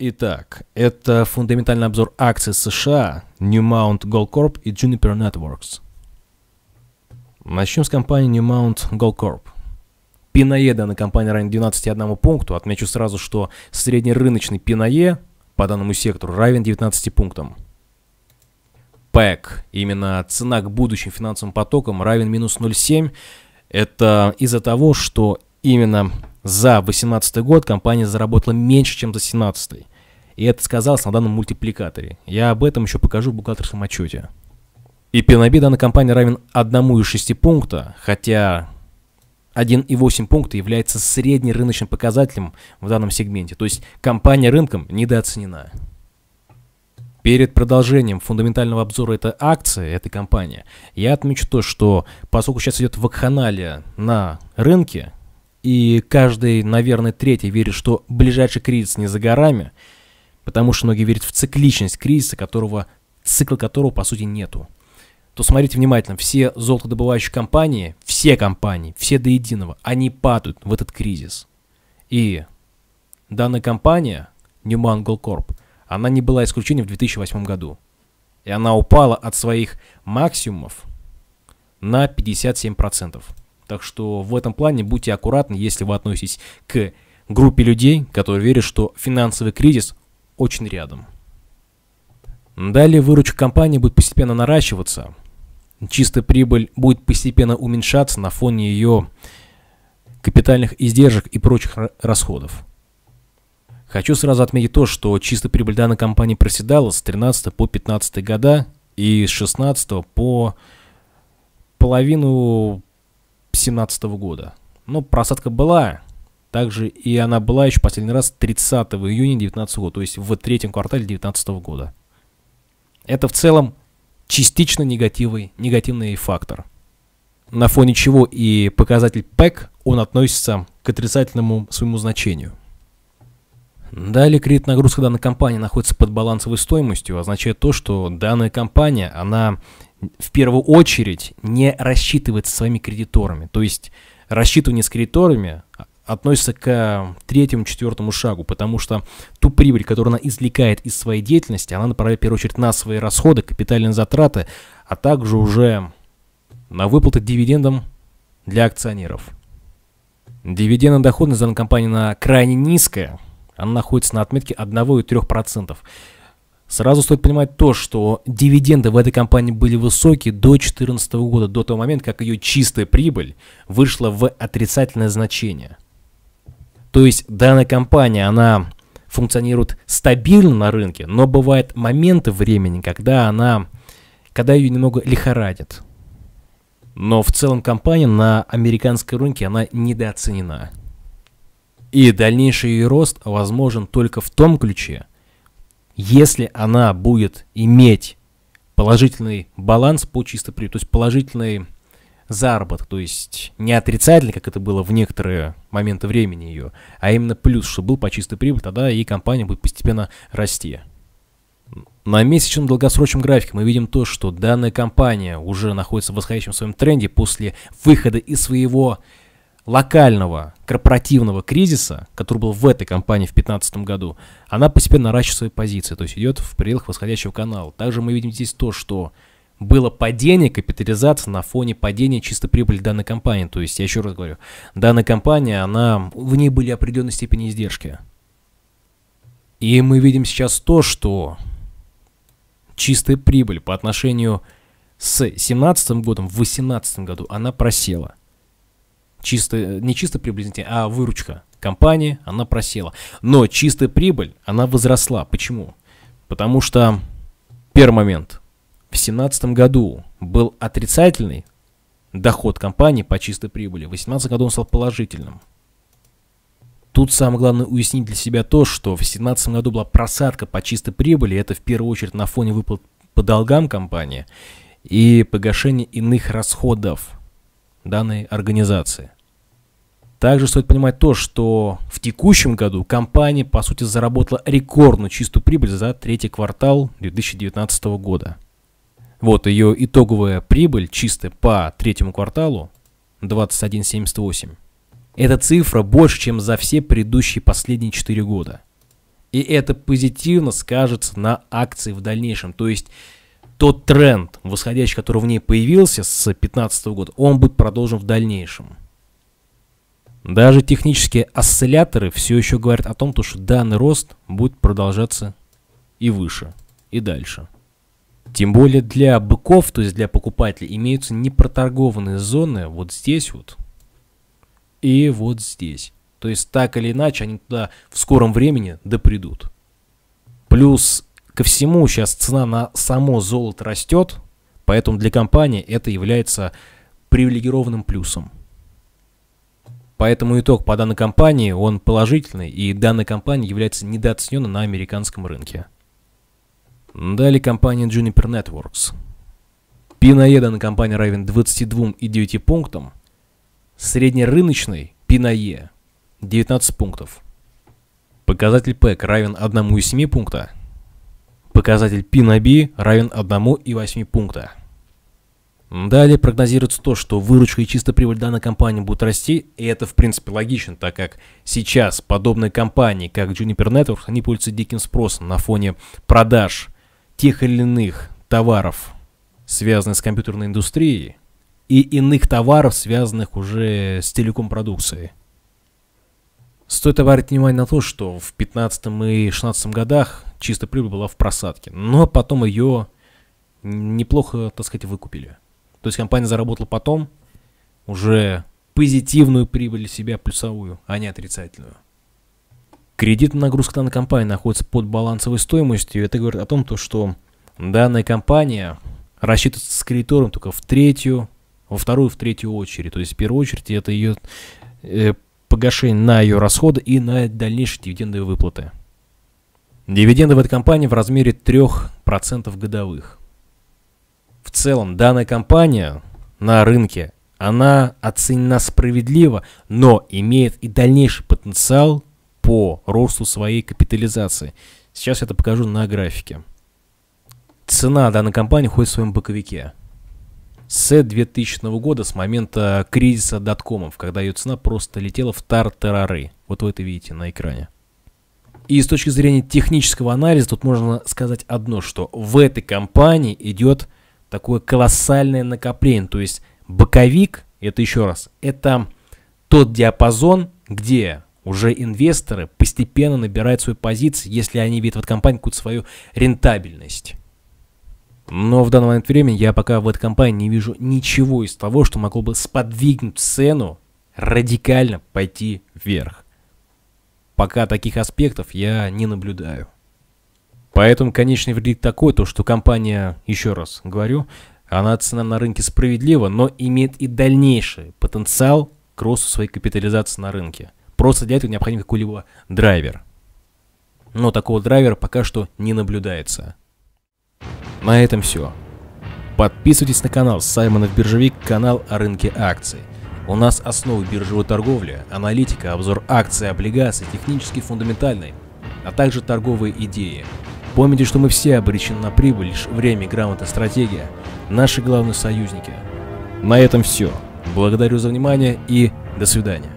Итак, это фундаментальный обзор акций США, Newmount Gold Corp и Juniper Networks. Начнем с компании Newmount Gold Corp. Пиное данной компании равен 12,1 пункту. Отмечу сразу, что среднерыночный пиное по данному сектору равен 19 пунктам. ПЭК, именно цена к будущим финансовым потокам, равен минус 0,7. Это из-за того, что именно за 2018 год компания заработала меньше, чем за 2017. И это сказалось на данном мультипликаторе. Я об этом еще покажу в бухгалтерском отчете. И PNB данной компании равен 1,6 пункта, хотя 1,8 пункта является среднерыночным показателем в данном сегменте. То есть компания рынком недооценена. Перед продолжением фундаментального обзора этой акции, этой компании, я отмечу то, что поскольку сейчас идет вакханалия на рынке, и каждый, наверное, третий верит, что ближайший кризис не за горами, потому что многие верят в цикличность кризиса, которого, цикла которого, по сути, нету, то смотрите внимательно, все золотодобывающие компании, все компании, все до единого, они падают в этот кризис. И данная компания, Newman Gold Corp, она не была исключением в 2008 году. И она упала от своих максимумов на 57%. Так что в этом плане будьте аккуратны, если вы относитесь к группе людей, которые верят, что финансовый кризис очень рядом. Далее выручка компании будет постепенно наращиваться. Чистая прибыль будет постепенно уменьшаться на фоне ее капитальных издержек и прочих расходов. Хочу сразу отметить то, что чистая прибыль данной компании проседала с 13 по 15 года и с 16 по половину 2017 года. Но просадка была. Также и она была еще последний раз 30 июня 2019 года, то есть в третьем квартале 2019 года. Это в целом частично негативный, негативный фактор. На фоне чего и показатель ПЭК, он относится к отрицательному своему значению. Далее кредит нагрузка данной компании находится под балансовой стоимостью, означает то, что данная компания, она в первую очередь не рассчитывается своими кредиторами. То есть рассчитывание с кредиторами относится к третьему, четвертому шагу, потому что ту прибыль, которую она извлекает из своей деятельности, она направляет в первую очередь на свои расходы, капитальные затраты, а также уже на выплаты дивидендам для акционеров. Дивидендная доходность данной компании на крайне низкая, она находится на отметке 1,3%. Сразу стоит понимать то, что дивиденды в этой компании были высокие до 2014 года, до того момента, как ее чистая прибыль вышла в отрицательное значение. То есть данная компания, она функционирует стабильно на рынке, но бывают моменты времени, когда она, когда ее немного лихорадит. Но в целом компания на американской рынке, она недооценена. И дальнейший ее рост возможен только в том ключе, если она будет иметь положительный баланс по чисто прибыли, то есть положительный заработок, то есть не отрицательный, как это было в некоторые моменты времени ее, а именно плюс, что был по чистой прибыли, тогда и компания будет постепенно расти. На месячном долгосрочном графике мы видим то, что данная компания уже находится в восходящем своем тренде после выхода из своего локального корпоративного кризиса, который был в этой компании в 2015 году, она постепенно наращивает свои позиции, то есть идет в пределах восходящего канала. Также мы видим здесь то, что было падение капитализации на фоне падения чистой прибыли данной компании. То есть, я еще раз говорю, данная компания, она, в ней были определенной степени издержки. И мы видим сейчас то, что чистая прибыль по отношению с 2017 годом в 2018 году, она просела – чисто, не чисто приблизительно, а выручка компании, она просела. Но чистая прибыль, она возросла. Почему? Потому что, первый момент, в 2017 году был отрицательный доход компании по чистой прибыли, в 2018 году он стал положительным. Тут самое главное уяснить для себя то, что в 2017 году была просадка по чистой прибыли, это в первую очередь на фоне выплат по долгам компании и погашения иных расходов данной организации. Также стоит понимать то, что в текущем году компания, по сути, заработала рекордную чистую прибыль за третий квартал 2019 года. Вот ее итоговая прибыль чистая по третьему кварталу 21.78. Эта цифра больше, чем за все предыдущие последние 4 года. И это позитивно скажется на акции в дальнейшем. То есть тот тренд, восходящий, который в ней появился с 2015 года, он будет продолжен в дальнейшем. Даже технические осцилляторы все еще говорят о том, что данный рост будет продолжаться и выше, и дальше. Тем более для быков, то есть для покупателей, имеются непроторгованные зоны вот здесь вот и вот здесь. То есть так или иначе они туда в скором времени допридут. Плюс ко всему сейчас цена на само золото растет, поэтому для компании это является привилегированным плюсом. Поэтому итог по данной компании, он положительный, и данная компания является недооцененной на американском рынке. Далее компания Juniper Networks. PNE данной компании равен 22,9 пунктам. Среднерыночный PNE 19 пунктов. Показатель PEC равен 1,7 пункта. Показатель P равен 1,8 пункта. Далее прогнозируется то, что выручка и чистая прибыль данной компании будут расти, и это в принципе логично, так как сейчас подобные компании, как Juniper Networks, они пользуются диким спросом на фоне продаж тех или иных товаров, связанных с компьютерной индустрией, и иных товаров, связанных уже с телеком-продукцией. Стоит обратить внимание на то, что в 2015 и 2016 годах чистая прибыль была в просадке, но потом ее неплохо, так сказать, выкупили. То есть компания заработала потом уже позитивную прибыль для себя, плюсовую, а не отрицательную. Кредитная нагрузка на компании находится под балансовой стоимостью. Это говорит о том, то, что данная компания рассчитывается с кредитором только в третью, во вторую, в третью очередь. То есть в первую очередь это ее э, погашение на ее расходы и на дальнейшие дивидендовые выплаты. Дивиденды в этой компании в размере 3% годовых в целом данная компания на рынке, она оценена справедливо, но имеет и дальнейший потенциал по росту своей капитализации. Сейчас я это покажу на графике. Цена данной компании ходит в своем боковике. С 2000 года, с момента кризиса доткомов, когда ее цена просто летела в тартарары. Вот вы это видите на экране. И с точки зрения технического анализа тут можно сказать одно, что в этой компании идет такое колоссальное накопление. То есть боковик, это еще раз, это тот диапазон, где уже инвесторы постепенно набирают свои позиции, если они видят в этой компании какую-то свою рентабельность. Но в данный момент времени я пока в этой компании не вижу ничего из того, что могло бы сподвигнуть цену радикально пойти вверх. Пока таких аспектов я не наблюдаю. Поэтому конечный вердикт такой, то что компания, еще раз говорю, она цена на рынке справедлива, но имеет и дальнейший потенциал к росту своей капитализации на рынке. Просто для этого необходим какой-либо драйвер. Но такого драйвера пока что не наблюдается. На этом все. Подписывайтесь на канал Саймонов Биржевик, канал о рынке акций. У нас основы биржевой торговли, аналитика, обзор акций, облигаций, технический, фундаментальный, а также торговые идеи. Помните, что мы все обречены на прибыль, лишь время, грамота, стратегия – наши главные союзники. На этом все. Благодарю за внимание и до свидания.